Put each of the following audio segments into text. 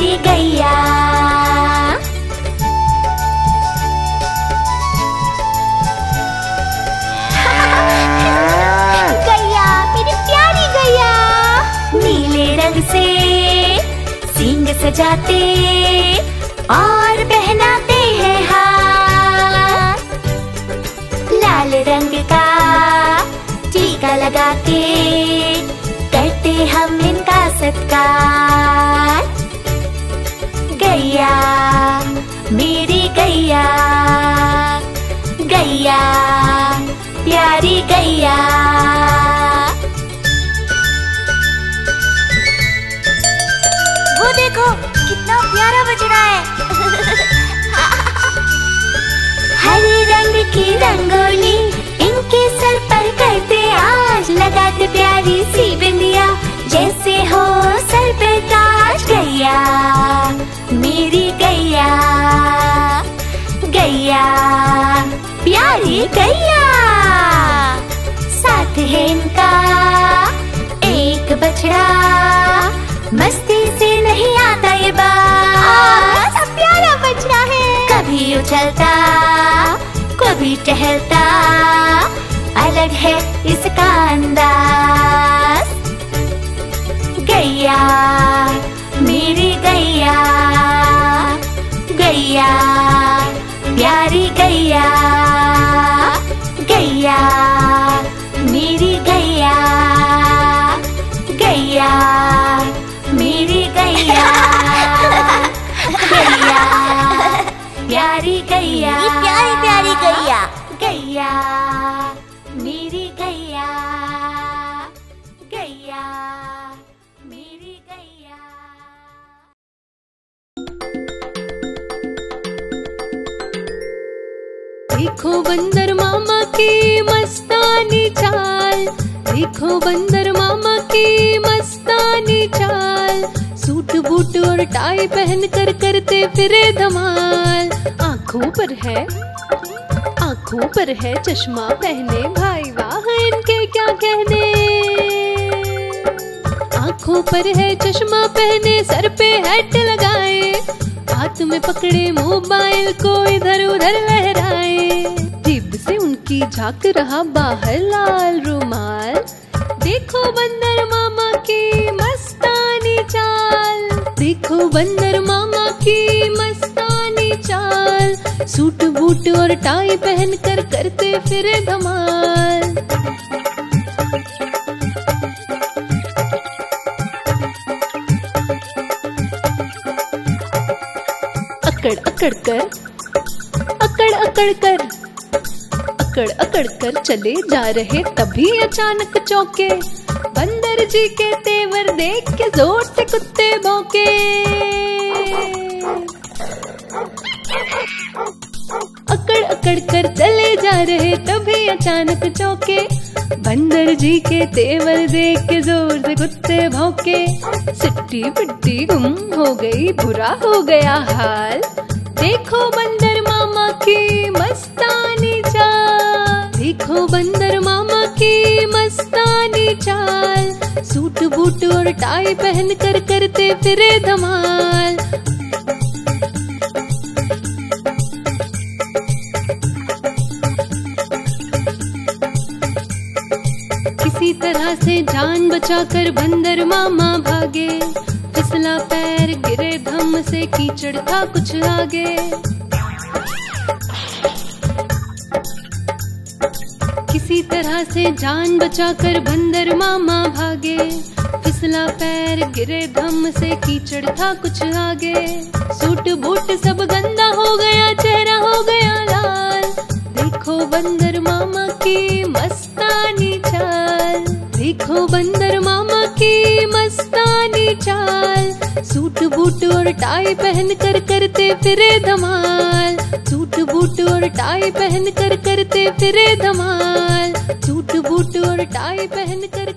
हमारी गैया। गैया मेरी प्यारी गैया। नीले रंग से सिंग सजाते और पहनाते हैं हार। लाल रंग का टीका लगा के करते हम इनका सत्कार। रंगोली इनके सर पर करते आज लगाते प्यारी सी बिंदिया। जैसे हो सर पे ताज गैया मेरी गैया गैया प्यारी गैया। साथ है इनका एक बछड़ा मस्ती से नहीं आता ये बात। प्यारा बछड़ा है। कभी उछलता कभी टहलता अलग है इसका अंदाज। गैया मेरी गैया गैया प्यारी गैया गैया। देखो बंदर मामा की मस्तानी चाल। देखो बंदर मामा की मस्तानी चाल। सूट बूट और टाई पहन कर करते फिरे धमाल। आँखों पर है, आँखों पर है चश्मा पहने भाई वाह, इनके क्या कहने? आँखों पर है चश्मा पहने, सर पे हैट लगाए। हाथ में पकड़े मोबाइल को इधर उधर लहराए। जीभ से उनकी झाँक रहा बाहर लाल रुमाल। देखो बंदर मामा की मस्तानी चाल। देखो बंदर मामा की मस्तानी चाल। सूट बूट और टाई पहन कर करते फिरे धमाल। अकड़ कर, अकड़ अकड़ कर, अकड़ अकड़ कर चले जा रहे तभी अचानक चौके। बंदर जी के तेवर देख के ज़ोर से कुत्ते भौंके। अकड़ अकड़ कर चले जा रहे तभी अचानक चौके। बंदर जी के तेवर देख के ज़ोर से कुत्ते भौंके। सिट्टी पिट्टी गुम हो गई, बुरा हो गया हाल। देखो बंदर मामा की मस्तानी चाल। देखो बंदर मामा की मस्तानी चाल। सूट बूट और टाई पहन कर करते फिरे धमाल। किसी तरह से जान बचाकर बंदर मामा भागे। फिसला पैर गिरे धम से, कीचड़ था कुछ आगे। किसी तरह से जान बचाकर बंदर मामा भागे। फिसला पैर गिरे धम से, कीचड़ था कुछ आगे। सूट बूट सब गंदा हो गया, चेहरा हो गया लाल। देखो बंदर मामा की मस्तानी चाल। देखो बंदर मामा की बूट और टाई पहन कर करते फिरे धमाल। सूट, बूट और टाई पहन कर करते फिरे धमाल। सूट, बूट और टाई पहन कर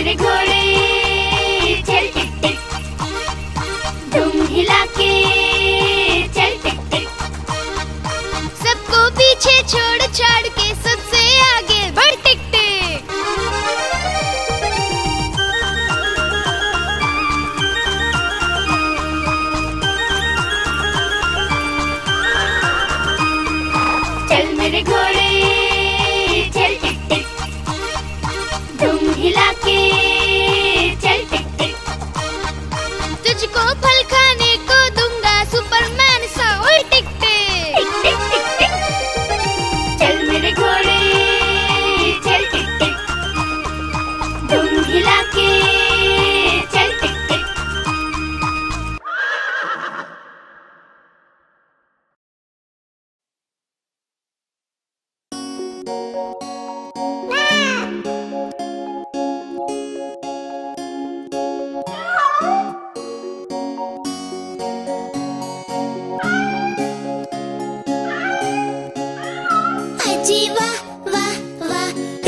Let it.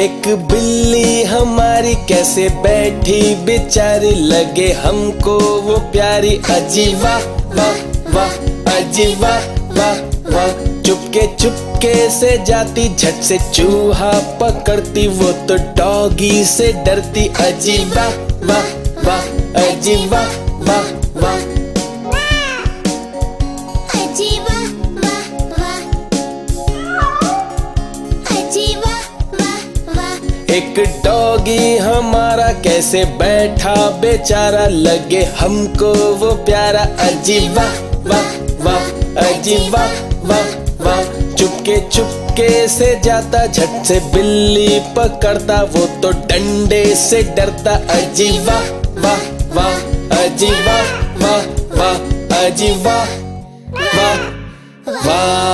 एक बिल्ली हमारी कैसे बैठी? बेचारी लगे हमको वो प्यारी। अजी वाह वाह वाह, अजी वाह वाह चुपके चुपके से जाती, झट से चूहा पकड़ती। वो तो डॉगी से डरती। अजी वाह वाह वाह, अजी वाह वाह। एक डॉगी हमारा कैसे बैठा, बेचारा लगे हमको वो प्यारा अजीब, वाह वाह वाह अजीब, वाह वाह। वाह चुपके चुपके से जाता, झट से बिल्ली पकड़ता, वो तो डंडे से डरता। अजीब, वाह वाह वाह अजीब, वाह वाह वाह अजीब वाह वाह वाह।